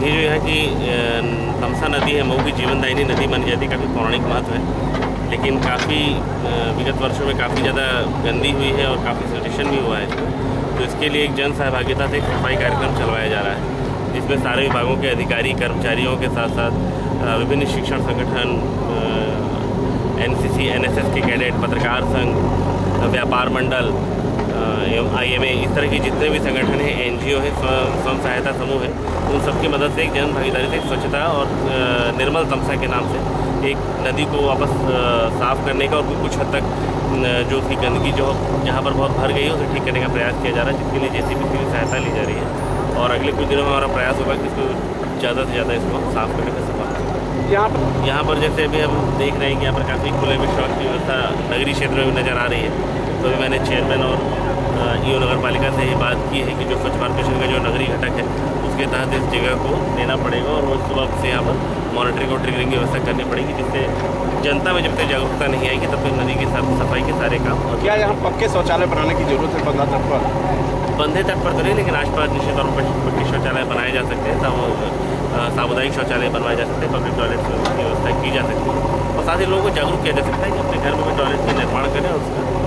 ये जो यहाँ की तमसा नदी है, मऊ की जीवनदायिनी नदी मानी जाती है, काफ़ी पौराणिक महत्व है। लेकिन काफ़ी विगत वर्षों में काफ़ी ज़्यादा गंदी हुई है और काफ़ी सिल्टेशन भी हुआ है। तो इसके लिए एक जन सहभागिता से एक सफ़ाई कार्यक्रम चलवाया जा रहा है, जिसमें सारे विभागों के अधिकारी, कर्मचारियों के साथ साथ विभिन्न शिक्षण संगठन एनसीसी एनएसएस के कैडेट, पत्रकार संघ, व्यापार मंडल एवं आईएमए इस तरह के जितने भी संगठन हैं एनजीओ है स्वयं सहायता समूह है उन सबकी मदद से एक जन भागीदारी से स्वच्छता और निर्मल तमसा के नाम से एक नदी को वापस साफ़ करने का और कुछ हद तक जो उसकी गंदगी जो जहाँ पर बहुत भर गई है उसे ठीक करने का प्रयास किया जा रहा है जिसके लिए जे की सहायता ली जा रही है। और अगले कुछ दिनों में हमारा प्रयास होगा कि इसको ज़्यादा से ज़्यादा इसको साफ़ करने का सफल यहाँ पर यहाँ पर जैसे अभी हम देख रहे हैं कि यहाँ पर काफ़ी खुले में शौच की व्यवस्था नगरीय क्षेत्र में भी नज़र आ रही है। तो अभी मैंने चेयरमैन और ई नगर पालिका से ये बात की है कि जो स्वच्छ भारत मिशन का जो नगरीय घटक है उसके तहत इस जगह को देना पड़ेगा और रोज़ सुबह से यहाँ पर मॉनिटरिंग और ट्रिगरिंग की व्यवस्था करनी पड़ेगी जिससे जनता में जब तक जागरूकता नहीं आएगी तब तक नदी की साफ़ सफ़ाई के सारे काम और क्या यहाँ पक्के शौचालय बनाने की ज़रूरत है बंधा तट पर? बंधे तट पर तो नहीं लेकिन आसपास निश्चित तौर पर पक्के शौचालय बनाए जा सकते हैं सामुदायिक शौचालय बनवाए जा सकते हैं पब्लिक टॉयलेट की व्यवस्था की जा सकती है। और साथ ही लोगों को जागरूक किया जा सकता है कि अपने घर में भी टॉयलेट का निर्माण करें और उसका